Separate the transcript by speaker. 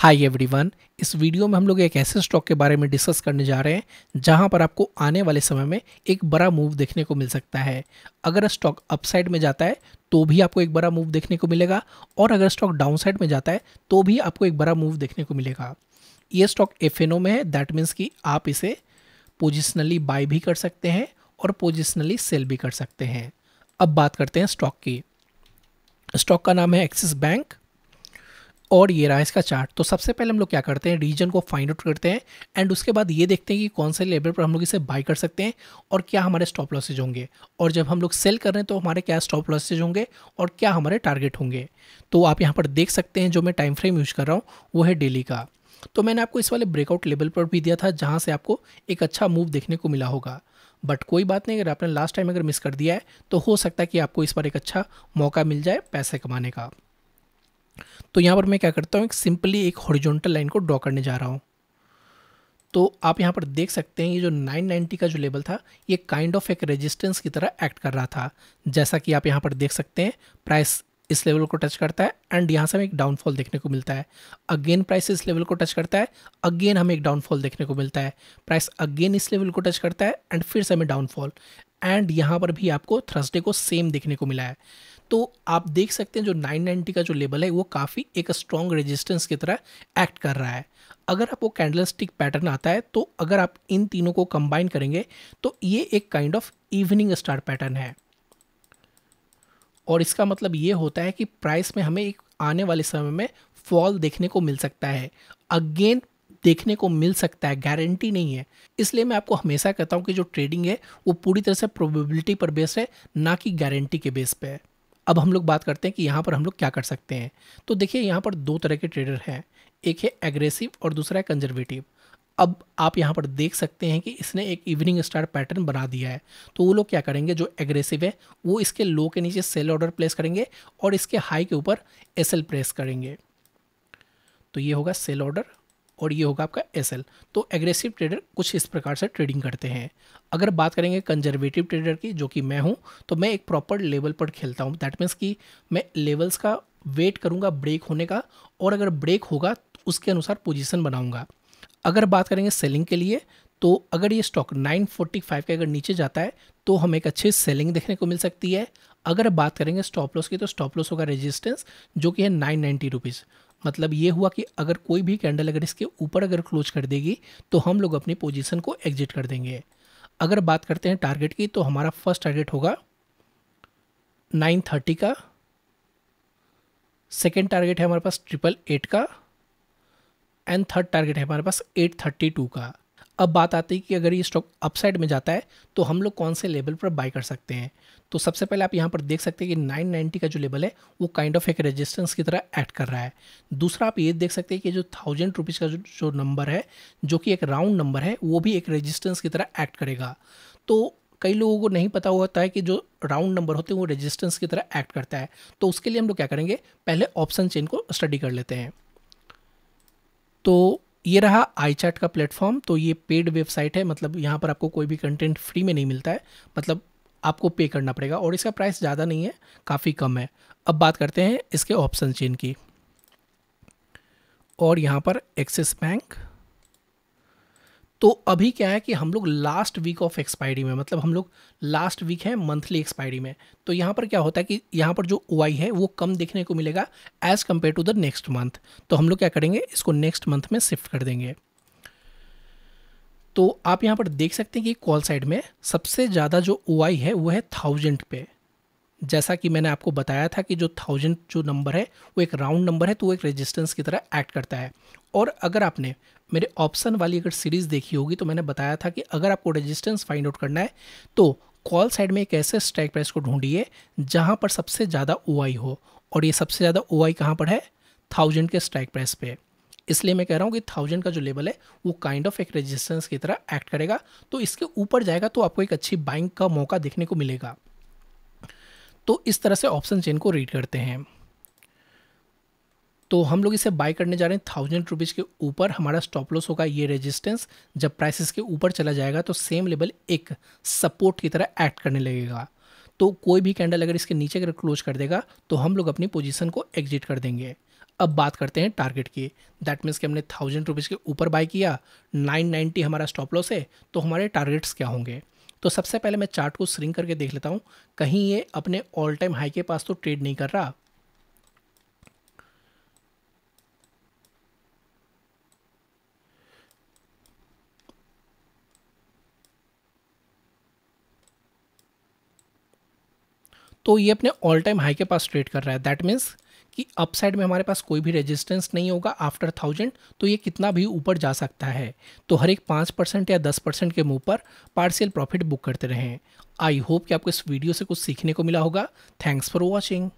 Speaker 1: Hi everyone इस video में हम लोग एक ऐसे स्टॉक के बारे में डिस्कस करने जा रहे हैं, जहाँ पर आपको आने वाले समय में एक बड़ा मूव देखने को मिल सकता है। अगर स्टॉक अपसाइड में जाता है तो भी आपको एक बड़ा मूव देखने को मिलेगा, और अगर स्टॉक डाउन साइड में जाता है तो भी आपको एक बड़ा मूव देखने को मिलेगा। ये स्टॉक एफ़ में है दैट मीन्स कि आप इसे पोजिशनली बाय भी कर सकते हैं और पोजिशनली सेल भी कर सकते हैं। अब बात करते हैं स्टॉक की। स्टॉक का नाम है एक्सिस बैंक और ये रहा इसका चार्ट तो सबसे पहले हम लोग क्या करते हैं? रीजन को फाइंड आउट करते हैं एंड उसके बाद ये देखते हैं कि कौन से लेवल पर हम लोग इसे बाई कर सकते हैं और क्या हमारे स्टॉप लॉसेज होंगे। और जब हम लोग सेल कर रहे हैं तो हमारे क्या स्टॉप लॉसेज होंगे और क्या हमारे टारगेट होंगे। तो आप यहाँ पर देख सकते हैं जो मैं टाइम फ्रेम यूज़ कर रहा हूँ, वो है डेली का। तो मैंने आपको इस वाले ब्रेकआउट लेवल पर भी दिया था, जहाँ से आपको एक अच्छा मूव देखने को मिला होगा। बट कोई बात नहीं, अगर आपने लास्ट टाइम अगर मिस कर दिया है तो हो सकता है कि आपको इस बार एक अच्छा मौका मिल जाए पैसे कमाने का। तो यहाँ पर मैं क्या करता हूँ, एक सिंपली एक हॉरिजॉन्टल लाइन को ड्रॉ करने जा रहा हूँ। तो आप यहाँ पर देख सकते हैं, ये जो 990 का जो लेवल था, ये काइंड ऑफ़ एक रेजिस्टेंस की तरह एक्ट कर रहा था। जैसा कि आप यहाँ पर देख सकते हैं प्राइस इस लेवल को टच करता है एंड यहाँ से हमें एक डाउनफॉल देखने को मिलता है। अगेन प्राइस इस लेवल को टच करता है अगेन हमें एक डाउनफॉल देखने को मिलता है। प्राइस अगेन इस लेवल को टच करता है एंड फिर से हमें डाउनफॉल एंड यहाँ पर भी आपको थर्सडे को सेम देखने को मिला है। तो आप देख सकते हैं जो 990 का जो लेवल है, वो काफ़ी एक स्ट्रॉन्ग रेजिस्टेंस की तरह एक्ट कर रहा है। अगर आपको कैंडल स्टिक पैटर्न आता है तो अगर आप इन तीनों को कंबाइन करेंगे तो ये एक kind of evening star pattern है। और इसका मतलब ये होता है कि प्राइस में हमें एक आने वाले समय में फॉल देखने को मिल सकता है। अगेन देखने को मिल सकता है गारंटी नहीं है। इसलिए मैं आपको हमेशा कहता हूँ कि जो ट्रेडिंग है, वो पूरी तरह से प्रोबेबिलिटी पर बेस है, ना कि गारंटी के बेस पे है। अब हम लोग बात करते हैं कि यहाँ पर हम लोग क्या कर सकते हैं। तो देखिए, यहाँ पर दो तरह के ट्रेडर हैं। एक है एग्रेसिव और दूसरा है कंजर्वेटिव। अब आप यहाँ पर देख सकते हैं कि इसने एक इवनिंग स्टार पैटर्न बना दिया है। तो वो लोग क्या करेंगे, जो एग्रेसिव है, वो इसके लो के नीचे सेल ऑर्डर प्लेस करेंगे और इसके हाई के ऊपर एस प्रेस करेंगे। तो ये होगा सेल ऑर्डर। और ये होगा आपका एसएल तो एग्रेसिव ट्रेडर कुछ इस प्रकार से ट्रेडिंग करते हैं। अगर बात करेंगे कंजर्वेटिव ट्रेडर की, जो कि मैं हूँ तो मैं एक प्रॉपर लेवल पर खेलता हूँ। दैट मीन्स कि मैं लेवल्स का वेट करूँगा ब्रेक होने का, और अगर ब्रेक होगा तो उसके अनुसार पोजीशन बनाऊँगा। अगर बात करेंगे सेलिंग के लिए तो अगर ये स्टॉक 945 के अगर नीचे जाता है तो हमें एक अच्छी सेलिंग देखने को मिल सकती है। अगर बात करेंगे स्टॉप लॉस की तो स्टॉप लॉस होगा रेजिस्टेंस जो कि है नाइन नाइन्टी रुपीज़ मतलब ये हुआ कि अगर कोई भी कैंडल अगर इसके ऊपर अगर क्लोज कर देगी तो हम लोग अपनी पोजीशन को एग्जिट कर देंगे। अगर बात करते हैं टारगेट की तो हमारा फ़र्स्ट टारगेट होगा नाइन थर्टी का। सेकेंड टारगेट है हमारे पास ट्रिपल एट का। एंड थर्ड टारगेट है हमारे पास एट थर्टी टू का। अब बात आती है कि अगर ये स्टॉक अपसाइड में जाता है तो हम लोग कौन से लेवल पर बाई कर सकते हैं? तो सबसे पहले आप यहाँ पर देख सकते हैं कि 990 का जो लेवल है, वो काइंड ऑफ़ एक रेजिस्टेंस की तरह एक्ट कर रहा है। दूसरा आप ये देख सकते हैं कि जो थाउज़ेंड रुपीज़ का जो नंबर है, जो कि एक राउंड नंबर है, वो भी एक रेजिस्टेंस की तरह एक्ट करेगा। तो कई लोगों को नहीं पता होता है कि जो राउंड नंबर होते हैं, वो रेजिस्टेंस की तरह एक्ट करता है। तो उसके लिए हम लोग क्या करेंगे? पहले ऑप्शन चेन को स्टडी कर लेते हैं। तो ये रहा आई चैट का प्लेटफॉर्म तो ये पेड वेबसाइट है मतलब यहाँ पर आपको कोई भी कंटेंट फ्री में नहीं मिलता है मतलब आपको पे करना पड़ेगा और इसका प्राइस ज़्यादा नहीं है, काफ़ी कम है। अब बात करते हैं इसके ऑप्शन चेन की। और यहाँ पर एक्सिस बैंक तो अभी क्या है कि हम लोग लास्ट वीक ऑफ़ एक्सपायरी में मतलब हम लोग लास्ट वीक है मंथली एक्सपायरी में। तो यहाँ पर क्या होता है कि यहाँ पर जो ओआई है, वो कम देखने को मिलेगा as compare to the next month तो हम लोग क्या करेंगे, इसको नेक्स्ट मंथ में शिफ्ट कर देंगे। तो आप यहाँ पर देख सकते हैं कि कॉल साइड में सबसे ज़्यादा जो ओआई है, वो है थाउज़ेंड पे। जैसा कि मैंने आपको बताया था कि जो थाउज़ेंड जो नंबर है, वो एक राउंड नंबर है तो वो एक रेजिस्टेंस की तरह एक्ट करता है। और अगर आपने मेरे ऑप्शन वाली अगर सीरीज़ देखी होगी तो मैंने बताया था कि अगर आपको रेजिस्टेंस फाइंड आउट करना है तो कॉल साइड में एक ऐसे स्ट्राइक प्राइस को ढूंढिए, जहाँ पर सबसे ज़्यादा ओआई हो। और ये सबसे ज़्यादा ओ कहाँ पर है? थाउज़ेंड के स्ट्राइक प्राइस पे। इसलिए मैं कह रहा हूँ कि थाउज़ेंड का जो लेवल है, वो काइंड ऑफ़ एक रेजिस्टेंस की तरह एक्ट करेगा। तो इसके ऊपर जाएगा तो आपको एक अच्छी बाइंग का मौका देखने को मिलेगा। तो इस तरह से ऑप्शन चेन को रीड करते हैं। तो हम लोग इसे बाय करने जा रहे हैं थाउज़ेंड रुपीज़ के ऊपर। हमारा स्टॉप लॉस होगा, ये रेजिस्टेंस जब प्राइसेस के ऊपर चला जाएगा तो सेम लेवल एक सपोर्ट की तरह एक्ट करने लगेगा। तो कोई भी कैंडल अगर इसके नीचे अगर क्लोज कर देगा तो हम लोग अपनी पोजीशन को एग्जिट कर देंगे। अब बात करते हैं टारगेट की। दैट मीन्स कि हमने थाउज़ेंड रुपीज़ के ऊपर बाय किया नाइन नाइन्टी हमारा स्टॉप लॉस है तो हमारे टारगेट्स क्या होंगे? तो सबसे पहले मैं चार्ट को स्रिंग करके देख लेता हूँ। कहीं ये अपने ऑल टाइम हाई के पास तो ट्रेड नहीं कर रहा। तो ये अपने ऑल टाइम हाई के पास ट्रेड कर रहा है। दैट मीन्स कि अपसाइड में हमारे पास कोई भी रेजिस्टेंस नहीं होगा आफ्टर थाउज़ेंड तो ये कितना भी ऊपर जा सकता है। तो हर एक पाँच परसेंट या दस परसेंट के मुँह पर पार्शियल प्रॉफिट बुक करते रहें। आई होप कि आपको इस वीडियो से कुछ सीखने को मिला होगा। Thanks for watching